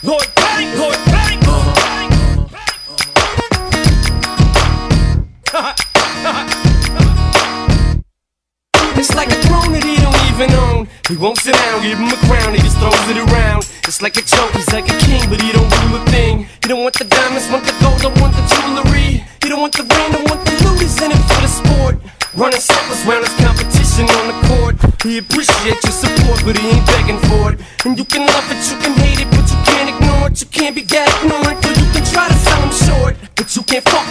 Lloyd Banks, Lloyd Banks, Lloyd Banks. It's like a throne that he don't even own. He won't sit down, give him a crown, he just throws it around. It's like a joke, he's like a king, but he don't rule a thing. He don't want the diamonds, want the gold, don't want the jewelry. He don't want the ring, don't want the loot, he's in it for the sport. Running circles round his competition on the court. He appreciates your support, but he ain't begging for it. And you can love it, you can hate it.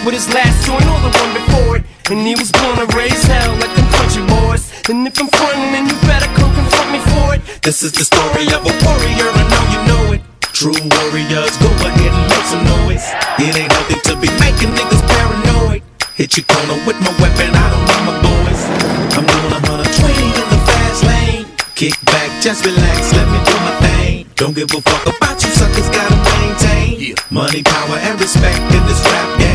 With his last joint or the one before it. And he was born to raise hell like them country boys. And if I'm frontin', then you better come confront me for it. This is the story of a warrior, I know you know it. True warriors, go ahead and make some noise. It ain't healthy to be making niggas paranoid. Hit your corner with my weapon, I don't need my boys. I'm doing a hundred twenty in the fast lane. Kick back, just relax, let me do my thing. Don't give a fuck about you suckers, gotta maintain. Money, power, and respect in this rap.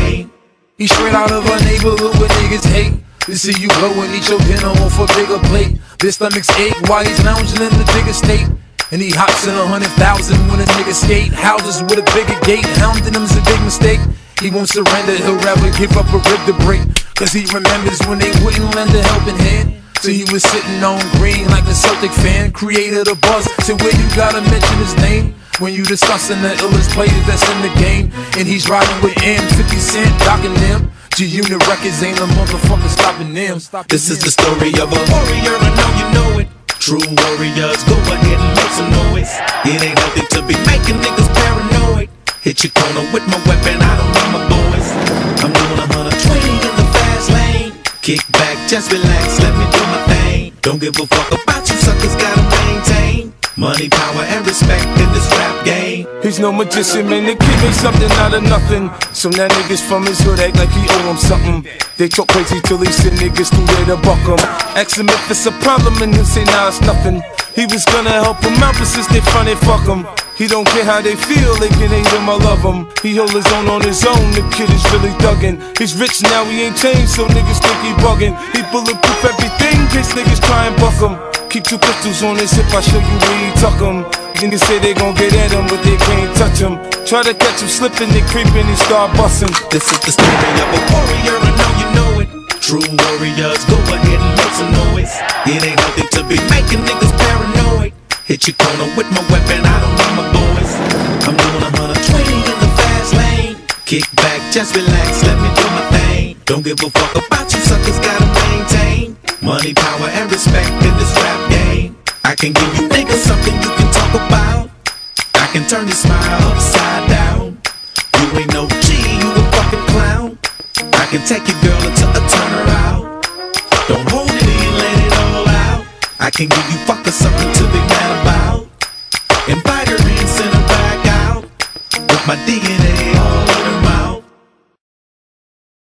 He straight out of a neighborhood where niggas hate. To see you go and eat your dinner off a bigger plate. Their stomachs ache while he's lounging in the bigger state. And he hops in a hundred thousand when a nigga skate. Houses with a bigger gate. Hounding him's a big mistake. He won't surrender, he'll rather give up a rib to break. Cause he remembers when they wouldn't lend a helping hand. So he was sitting on green like a Celtic fan. Created a buzz to where you gotta mention his name. When you discussing the illest players that's in the game. And he's riding with Em, 50 Cent, docking them. G-Unit Records ain't a motherfucker stopping them. This is the story of a warrior, I know you know it. True warriors, go ahead and make some noise. It ain't healthy to be making niggas paranoid. Hit your corner with my weapon, I don't need my boys. I'm doing a hundred twenty in the fast lane. Kick back, just relax, let me do my thing. Don't give a fuck about you suckers, gotta maintain. Money, power, and respect in this rap game. He's no magician, man. The kid made something out of nothing. So now niggas from his hood act like he owe him something. They talk crazy till he send niggas through there to buck him. Ask him if it's a problem, and he'll say, nah, it's nothing. He was gonna help him out, but since they front they fuck him. He don't care how they feel, they can hate him or love him. He hold his own on his own, the kid is really thuggin'. He's rich now, he ain't changed, so niggas think he buggin'. He bulletproof everything, in case niggas try and buck him. Keep two pistols on his hip, I show you where he tuck 'em. Niggas say they gon' get at him, but they can't touch him. Try to catch him slipping, they creeping, he start busting. This is the story of a warrior, I know you know it. True warriors, go ahead and make some noise. It ain't healthy to be making niggas paranoid. Hit your corner with my weapon, I don't need my boys. I'm doing hundred twenty in the fast lane. Kick back, just relax, let me do my thing. Don't give a fuck about you suckers. Money, power, and respect in this rap game. I can give you niggas something you can talk about. I can turn your smile upside down. You ain't no G, you a fucking clown. I can take your girl into a turnaround. Don't hold it in, let it all out. I can give you fuckers something to be mad about. Invite her in, send her back out. With my DNA